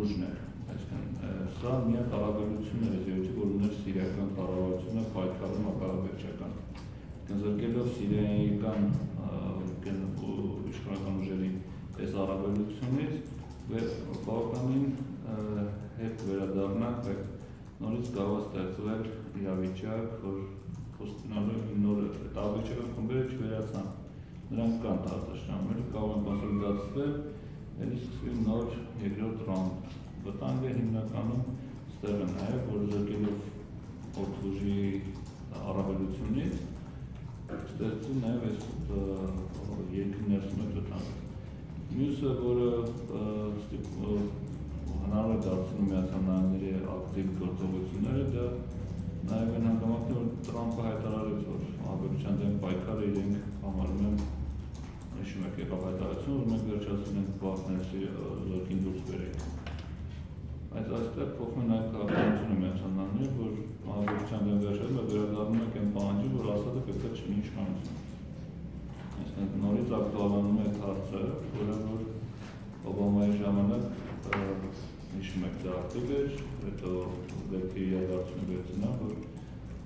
ուժն էր։ Այսինքն սա միակ հարաբերությունն էր զույգի, որ ուներ սիրիական կառավարությունը պայքարում ակարաբեջական։ Կնզրկելով սիրիայական իշխանական ուժերի այս հարաբերությունից բավականին հետ վերադառնանք այդ նորից կարող ստեղծվել իրավիճակ, որ խոստնալու նոր տարբերական խմբերը չվերացան։ Նրանք կան տարածաշրջանները, կարող են կոնսոլիդացվել, ելի սկսվի նոր երկրորդ ռաունդ։ Վտանգը հիմնականում ստեղ է նաև, որ զրկելով օդուժի առավելությունից ստեղծում նաև այս երկրի ներսում այդ վտանգը։ Մյուսը, որը հնարավոր է դարձնում Միացյալ Նահանգների ակտիվ գործողությունները, դա նաև այն հանգամանքն է, որ Տրամպը հայտարարեց, որ աբերության դեմ պայքարը իրենք համարում են նշում եք եղավ հայտարարություն, որ մենք վերջացնենք Վաղներսի զորքին դուրս բերենք Բայց այստեղ փոխվում նաև քաղաքականությունը Նահանգների, որ մահացության դեմ վերջերում վերադառնում եք այն պահանջի, որ Ասադը պետք է չլինի իշխանություն։ Այսինքն նորից ակտուալանում է հարցը, որը որ Օբամայի ժամանակ հիշում եք դա ակտիվ էր, հետո դեպքի իրադարձությունները, որ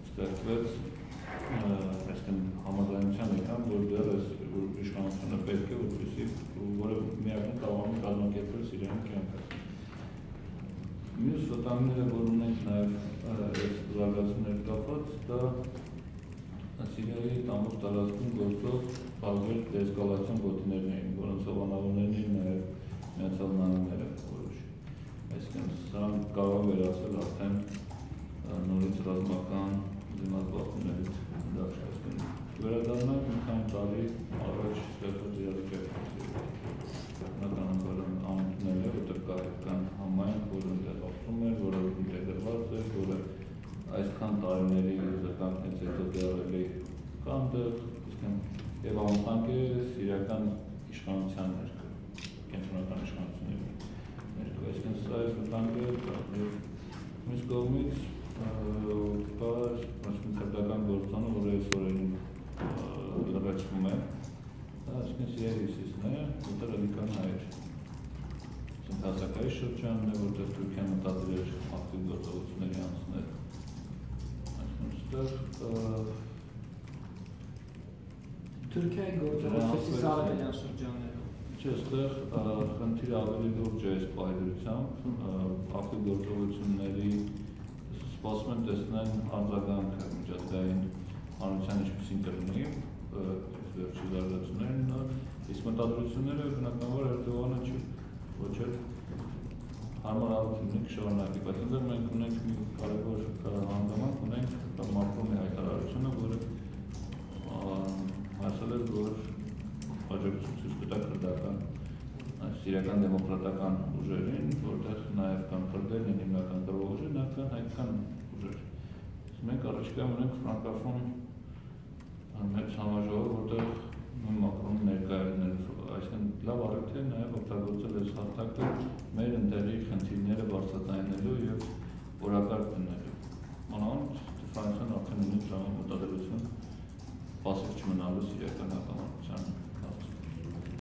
ստեղծվեց այսինքն համաձայնության եկան, որ դեռ այս իշխանությունը պետք է որպեսզի որը միակն կարող է կազմակերպել Սիրիայում կյանքը Մյուս վտանգները, որ ունենք նաև այս զարգացումներ կապված, դա Սիրիայի ամբողջ տարածքում գործող բազեր դեսկալացիոն գոտիներն էին, որոնցով անավորներն էին նաև Միացյալ Նահանգները որոշ։ Այսինքն սրանք կարող վերածել արդեն նորից ռազմական դիմացկությունների դաշտ, այսինքն վերադառնալ մի քանի տարի առաջ ստեղծած իրավիճակը անուններ է, որտեղ կա կան համայնք, որը այնտեղ ապրում է, որը ինտեգրված է, որը այսքան տարիների զրկանքից հետո դեռ էլի կան դեռ, իսկ եւ անվտանգ է սիրիական իշխանության ներքո, կենտրոնական իշխանությունների ներքո, այսինքն սա այս վտանգը եւ մյուս կողմից ասում քրդական գործոնը, որը այսօր լրացվում է, այսինքն Սիրիայի հյուսիսն է, որտեղ էլի կան հայեր։ Սնթասակայի շրջանն է, որտեղ Թուրքիան մտածել էր ակտիվ գործողությունների անցնել։ Այսինքն Թուրքիայի գործողությունների Սարավելյան շրջաններում։ Չէ, ստեղ խնդիրը ավելի լուրջ է այս պայդրությամբ, ակտիվ գործողությունների սպասում են տեսնեն արձագանքը միջազգային հանրության ինչպեսին կլինի, վերջի զարգացումներն նոր, իսկ մտադրությունները բնականաբար Էրդողանը չի ոչ էլ հարմարավություն կշարունակի, բայց ընդդեմ մենք ունենք մի կարևոր հանգամանք, ունենք Մակրոնի հայտարարությունը, որը ասել էր, որ աջակցություն ցույց կտա քրդական իրական դեմոկրատական ուժերին, որտեղ նաև կան քրդերն, հիմնական գրող ուժեր, նաև կան հայկական ուժեր։ Մենք առաջիկայում ունենք ֆրանկոֆոն մեր համաժողովը, որտեղ նույն մակրոն ներկայացնել, այսինքն լավ արդյունք է նաև օգտագործել այս հարթակը մեր ընդդերի խնդիրները բարձրացնելու եւ որակարգ դնելու։ Անոնց դիֆրանսիան արդեն ունի ժամանակ մտադրություն, պասիվ չմնալու իրական հակամարտությանը։